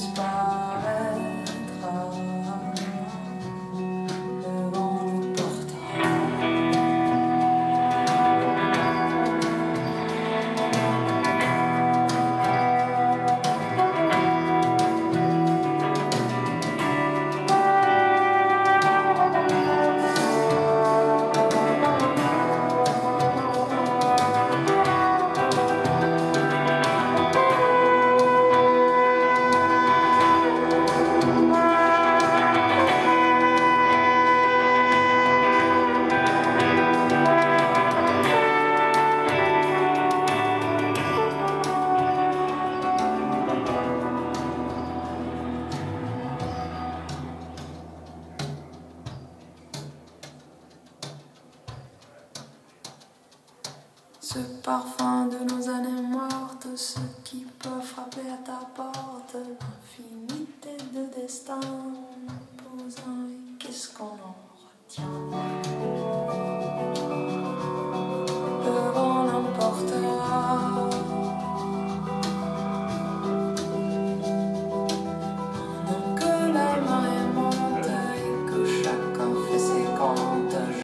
spot. Ce parfum de nos années mortes, ce qui peut frapper à ta porte, l'infinité de destin.